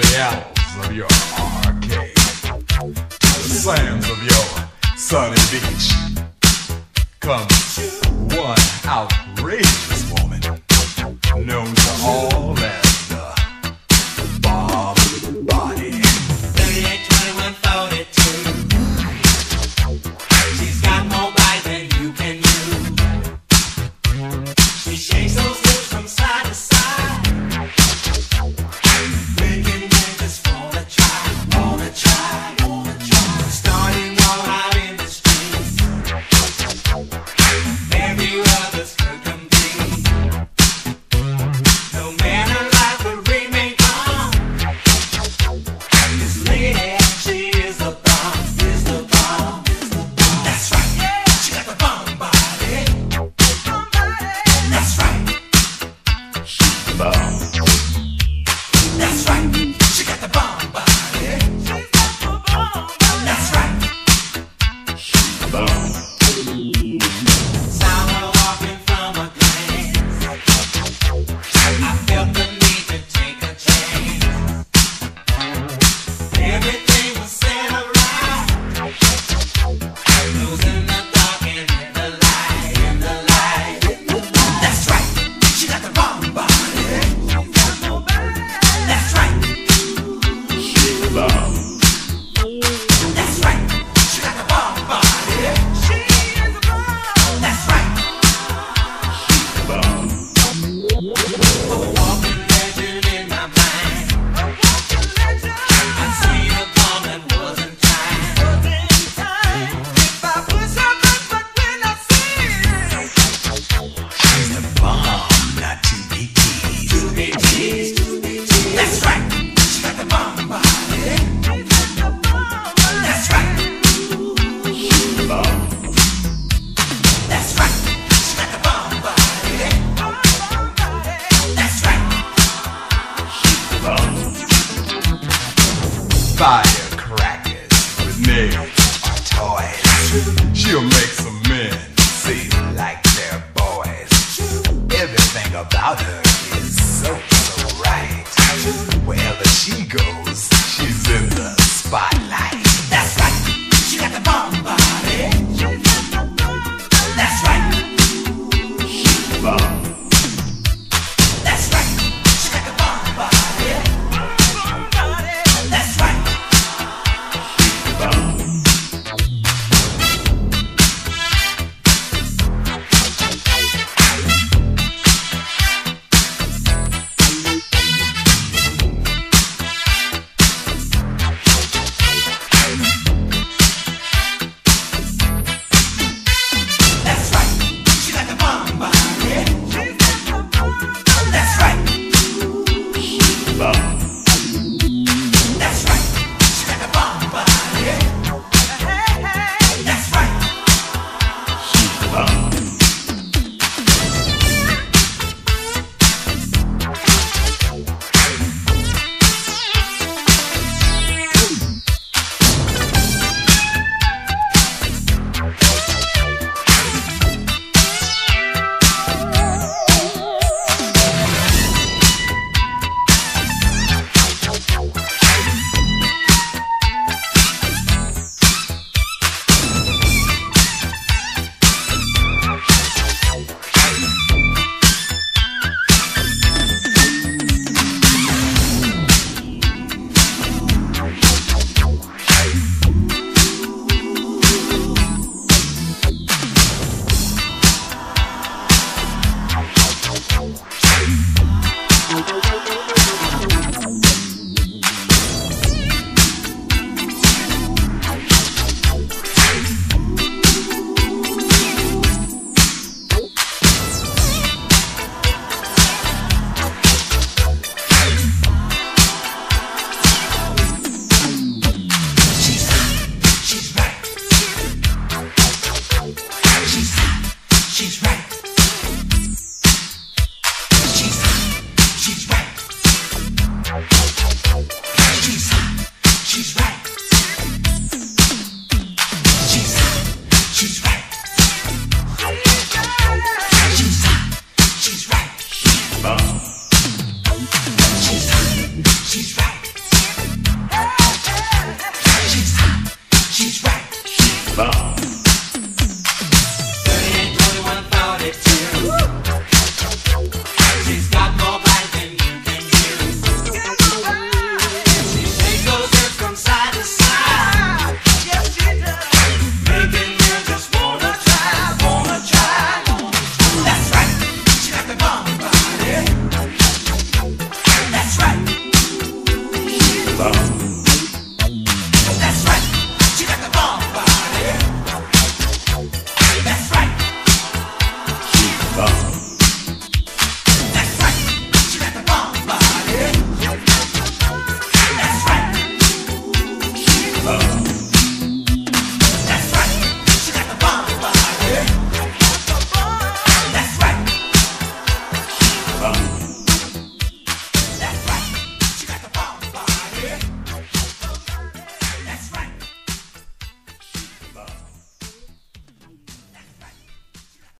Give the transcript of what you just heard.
the hours of your arcade, the sands of your sunny beach, comes one outrageous one. Firecrackers, grenades, or toys. She'll make some men seem like they're boys. Everything about her is so, so right. Well,